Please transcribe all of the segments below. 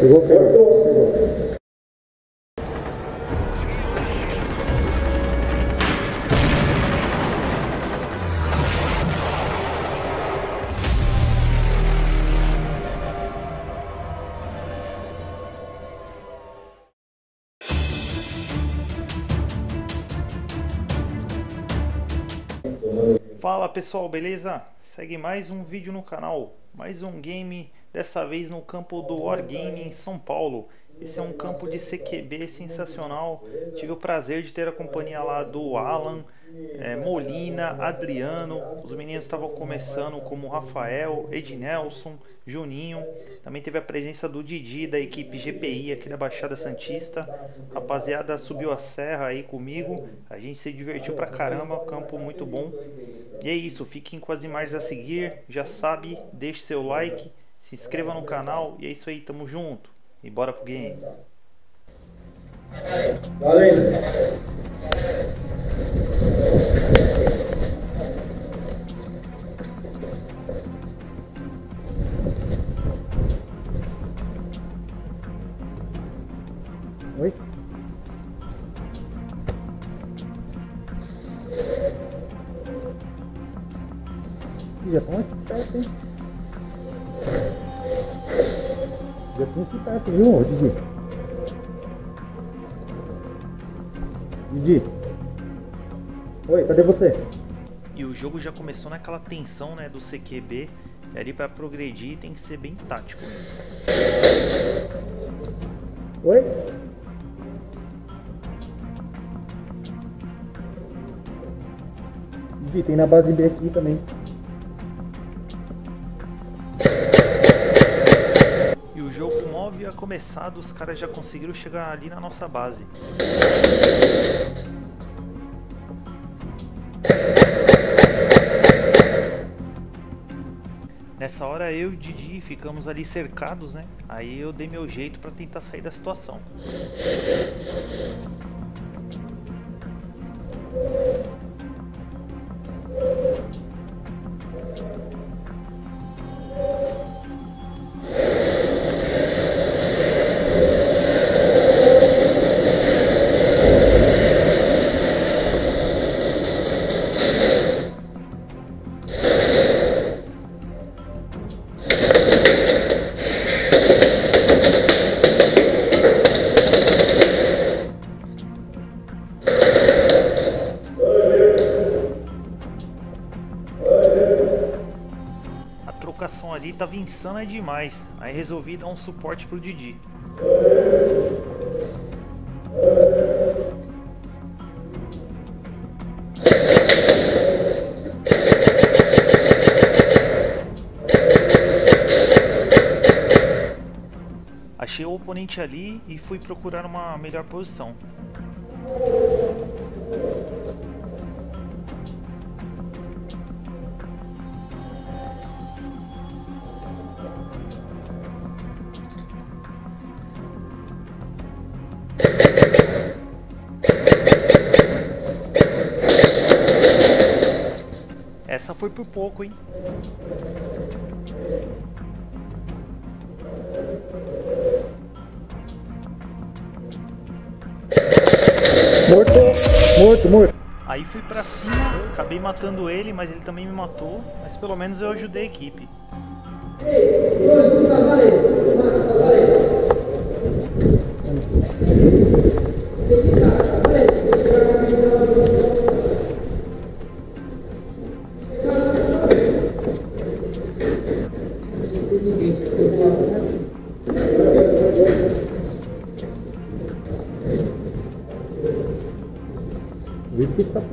Pegou, pegou. Fala pessoal, beleza? Segue mais um vídeo no canal, mais um game, dessa vez no campo do Wargame em São Paulo. Esse é um campo de CQB sensacional. Tive o prazer de ter a companhia lá do Alan, é, Molina, Adriano. Os meninos estavam começando como Rafael, Ednelson, Juninho. Também teve a presença do Didi da equipe GPI aqui da Baixada Santista. Rapaziada subiu a serra aí comigo. A gente se divertiu pra caramba, campo muito bom. E é isso, fiquem com as imagens a seguir. Já sabe, deixe seu like, se inscreva no canal e é isso aí, tamo junto. E bora pro game. Valendo. Oi? Ih, Já estão aqui perto, hein? Já estão aqui perto, viu, Didi? Didi? Oi, cadê você? E o jogo já começou naquela tensão né, do CQB. E ali para progredir tem que ser bem tático. Oi? Didi, tem na base B aqui também. Havia começado, os caras já conseguiram chegar ali na nossa base. Nessa hora eu e Didi ficamos ali cercados, né? Aí eu dei meu jeito para tentar sair da situação. Trocação ali tava insana demais. Aí resolvi dar um suporte pro Didi. Achei o oponente ali e fui procurar uma melhor posição. Foi por pouco, hein? Morto! Morto, morto! Aí fui pra cima, acabei matando ele, mas ele também me matou. Mas pelo menos eu ajudei a equipe. Vê o que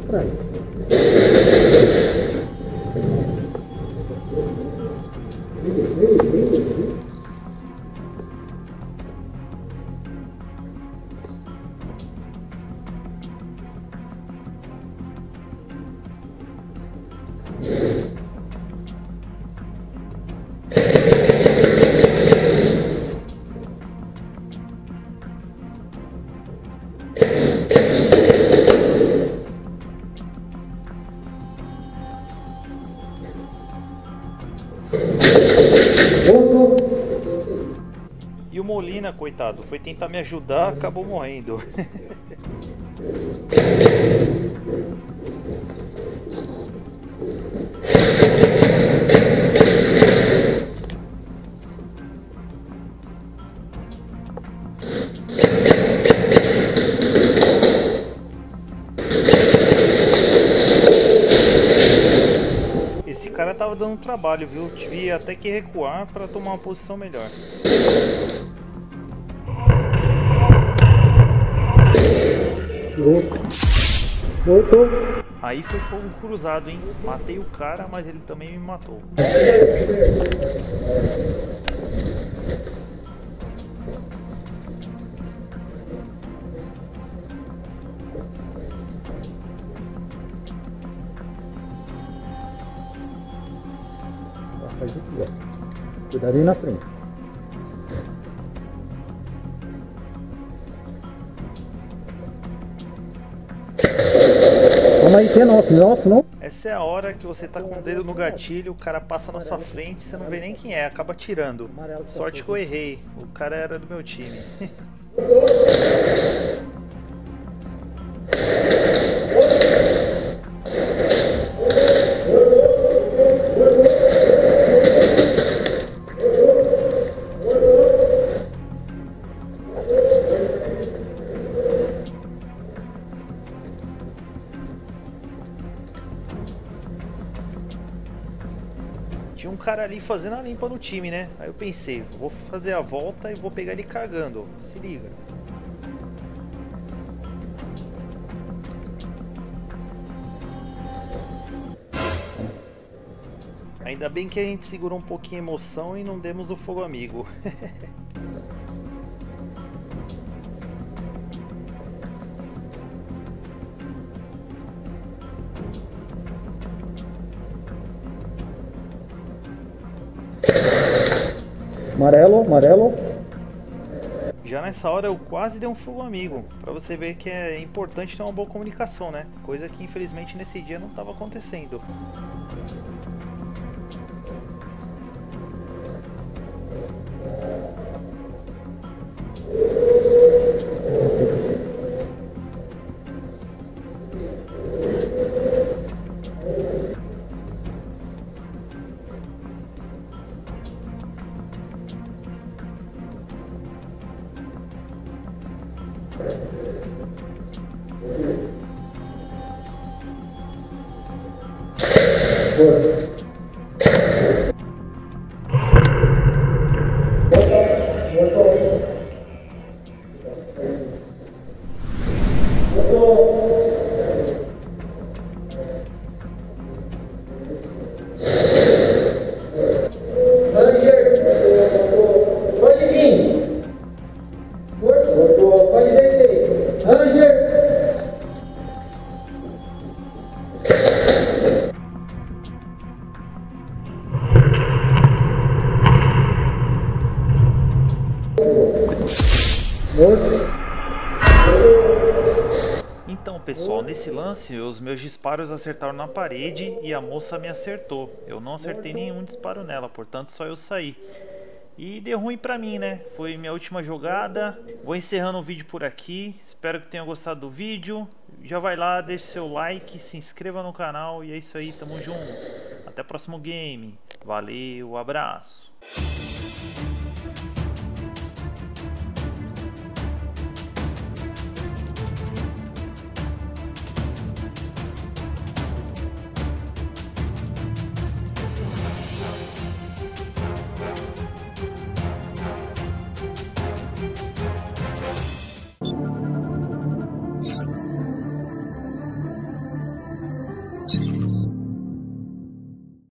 Правильно. Видишь, o Molina, coitado, foi tentar me ajudar, acabou morrendo. Esse cara tava dando trabalho, viu? Devia até que recuar para tomar uma posição melhor. Louco. Morto. Aí foi fogo cruzado, hein? Matei o cara, mas ele também me matou. Faz aqui, ó. Cuidado aí na frente. É nosso, nosso não? Essa é a hora que você tá com o dedo no gatilho, o cara passa na sua frente, você não vê nem quem é, acaba tirando. Sorte que eu errei, o cara era do meu time. ali fazendo a limpa no time, né? Aí eu pensei, vou fazer a volta e vou pegar ele cagando. Se liga. Ainda bem que a gente segurou um pouquinho a emoção e não demos o fogo amigo. Amarelo, amarelo. Já nessa hora eu quase dei um fogo amigo, Pra você ver que é importante ter uma boa comunicação, né? Coisa que infelizmente nesse dia não estava acontecendo. Então, pessoal, nesse lance os meus disparos acertaram na parede e a moça me acertou. Eu não acertei nenhum disparo nela, portanto só eu saí. E deu ruim pra mim, né? Foi minha última jogada. Vou encerrando o vídeo por aqui. Espero que tenham gostado do vídeo. Já vai lá, deixe seu like, se inscreva no canal e é isso aí, tamo junto. Até o próximo game. Valeu, abraço.